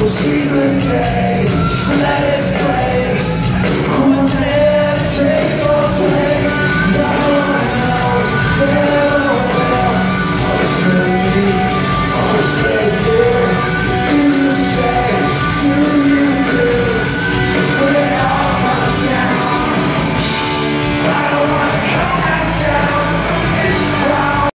We'll see the day. Let it